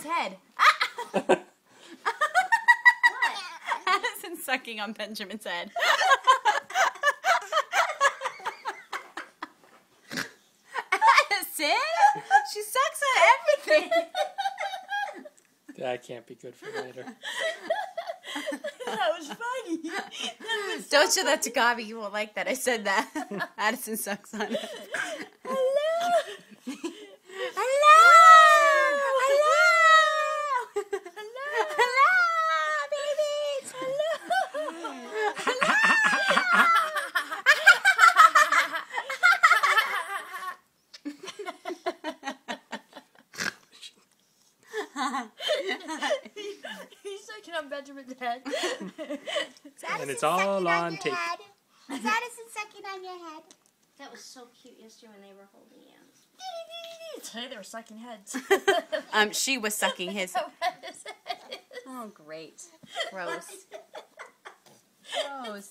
his head. Addison sucking on Benjamin's head. Addison, she sucks on everything. That can't be good for later. That was funny. That was Don't show that to Gabi. You won't like that. I said that. Addison sucks on it. He's sucking on Benjamin's head. And it's all on tape. Is Addison sucking on your head? That was so cute yesterday when they were holding hands. Today they were sucking heads. Um, she was sucking his. Oh, great. Gross. Gross.